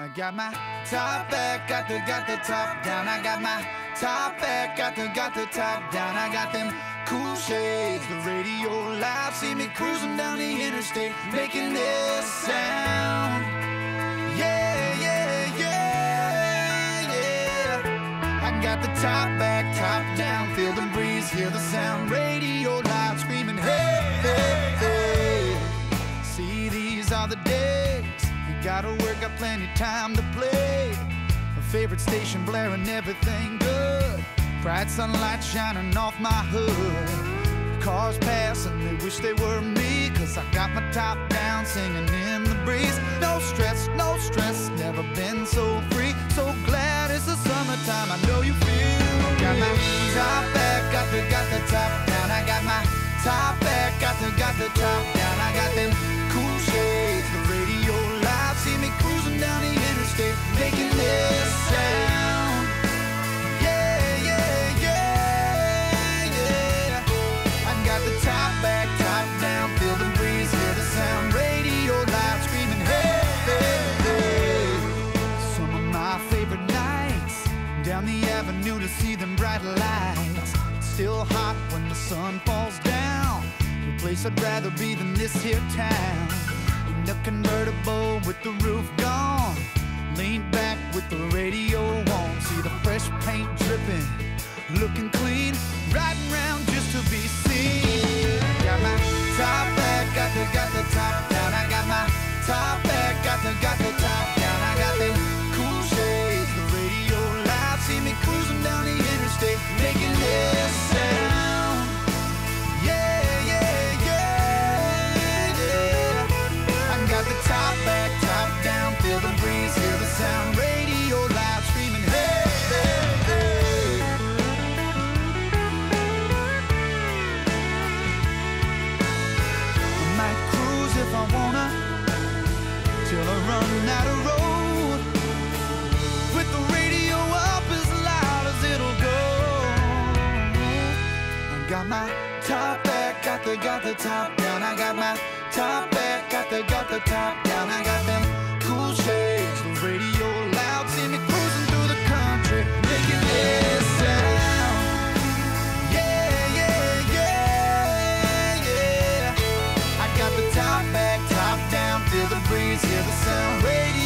I got my top back, got the got the top down. I got my top back, got the got the top down. I got them cool shades, the radio loud. See me cruising down the interstate, making this sound. Yeah, yeah, yeah, yeah. I got the top back, top down. Feel the breeze, hear the sound. Radio loud, screaming, hey, hey, hey. See, these are the days. Gotta work, got plenty time to play. My favorite station blaring everything good. Bright sunlight shining off my hood. Cars pass and they wish they were me. Cause I got my top down singing in the breeze. No stress, no stress, never been so free. So glad it's the summertime, I know you feel. Got my top back, got the, got the top down. I got my top back, got the, got the top down. I got them down the avenue to see them bright lights. Still hot when the sun falls down. No place I'd rather be than this here town. In a convertible with the roof gone. Lean back with the radio on. See the fresh paint dripping, looking clean. Riding round just to be seen. Got my top back, got the got the got my top back, got the got the top down. I got my top back, got the got the top down. I got them cool shades, the radio breeze, hear the sound. Radio